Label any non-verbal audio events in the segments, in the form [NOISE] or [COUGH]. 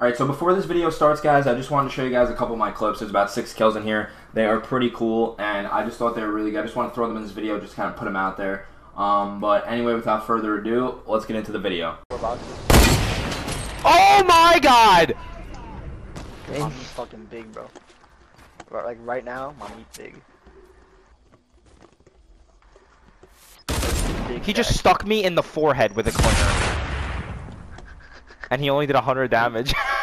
Alright, so before this video starts, guys, I just wanted to show you guys a couple of my clips. There's about six kills in here. They are pretty cool, and I just thought they were really good. I just want to throw them in this video, just kind of put them out there. Um, but anyway, without further ado, let's get into the video. Oh my god! Mommy's fucking big, bro. But like right now, mommy's big. Big He just stuck me in the forehead with a clinger. [LAUGHS] And he only did 100 damage. [LAUGHS]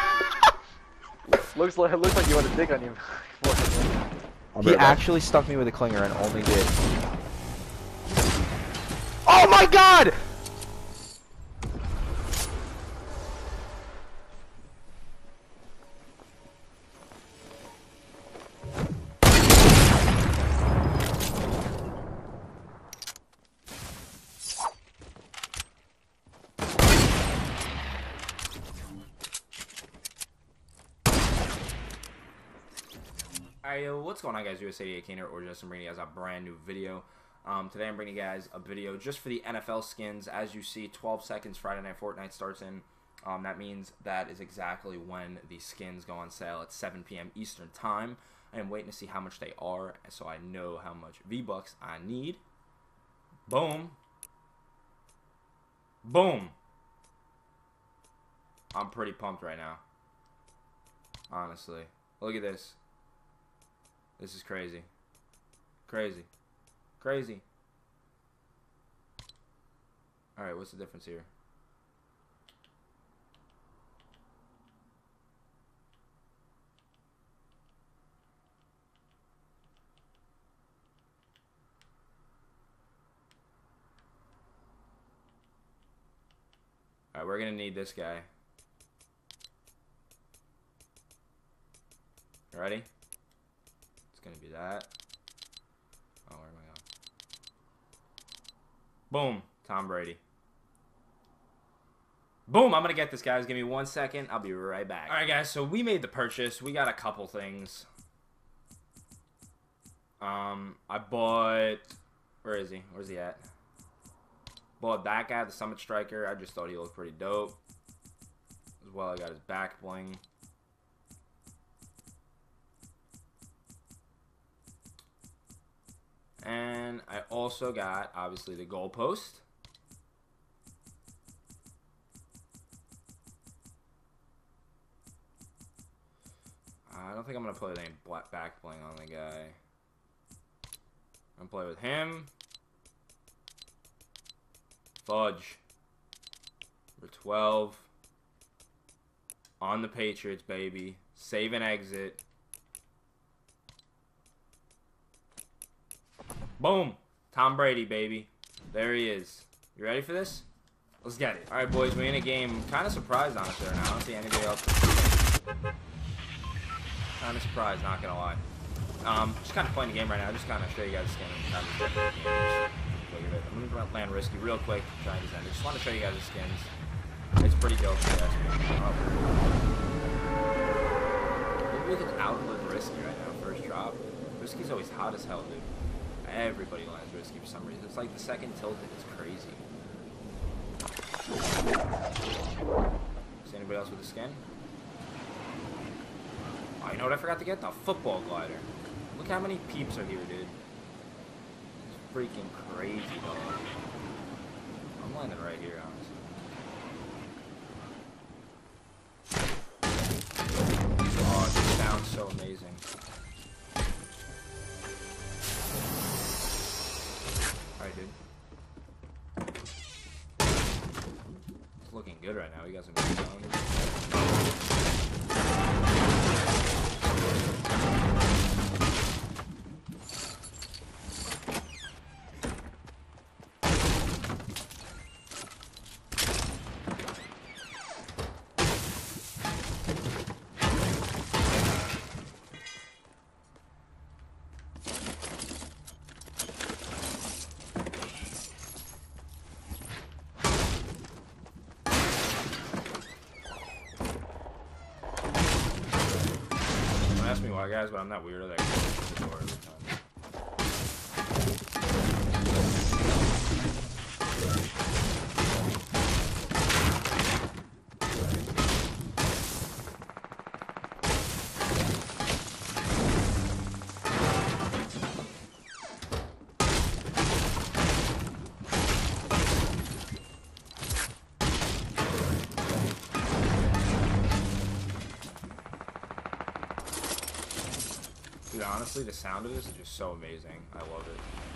looks like looks like you want a dick on you. he actually stuck me with a clinger and only did. Oh my god! Alright, what's going on, guys? USA 88 Kaner or Justin you guys a brand new video. Um, today I'm bringing you guys a video just for the NFL skins. As you see, 12 seconds Friday Night Fortnite starts in. Um, that means that is exactly when the skins go on sale at 7 p.m. Eastern Time. I am waiting to see how much they are, so I know how much V-Bucks I need. Boom. Boom. I'm pretty pumped right now. Honestly. Look at this. This is crazy. Crazy. Crazy. Alright, what's the difference here? Alright, we're gonna need this guy. Ready? Gonna be that. Oh, where am I going? Boom, Tom Brady. Boom, I'm gonna get this, guys. Give me one second. I'll be right back. All right, guys. So we made the purchase. We got a couple things. Um, I bought. Where is he? Where's he at? Bought that guy, the Summit Striker. I just thought he looked pretty dope. As well, I got his back bling. I also got, obviously, the goalpost. I don't think I'm going to play with any back bling on the guy. I'm going to play with him. Fudge. Number 12. On the Patriots, baby. Save and exit. Boom. Tom Brady, baby. There he is. You ready for this? Let's get it. All right, boys. We're in a game. Kind of surprised, honestly, right now. I don't see anybody else. Kind of surprised, not to lie. Um, just kind of playing the game right now. Just kind of show you guys look at. I'm to land risky real quick. Trying to end it. Just want to show you guys the skins. It's pretty dope. Maybe we can outlive risky right now. First drop. Risky's always hot as hell, dude. Everybody lands risky for some reason. It's like the second tilted is crazy. Is anybody else with a skin? Oh, you know what I forgot to get? The football glider. Look how many peeps are here, dude. It's freaking crazy, dog. I'm landing right here, honestly. Oh, so amazing. Good right now. You got some good guys, but I'm not weirdo that honestly, the sound of this is just so amazing. I love it.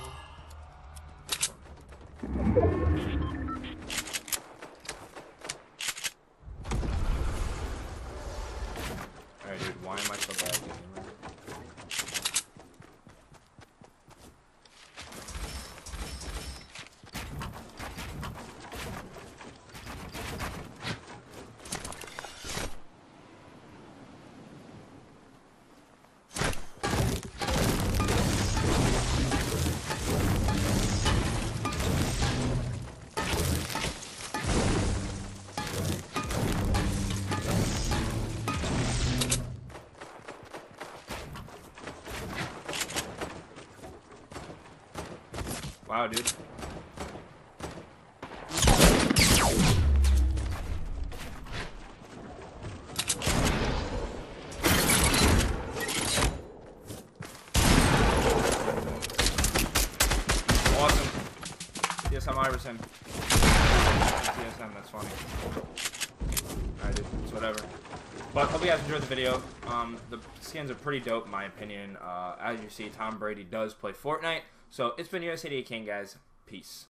Wow, dude. Awesome. CSM Iverson. CSM, that's funny. Alright, dude. It's whatever. But hope you guys enjoyed the video. Um, the skins are pretty dope in my opinion. Uh, as you see, Tom Brady does play Fortnite. So it's been US88 King, guys. Peace.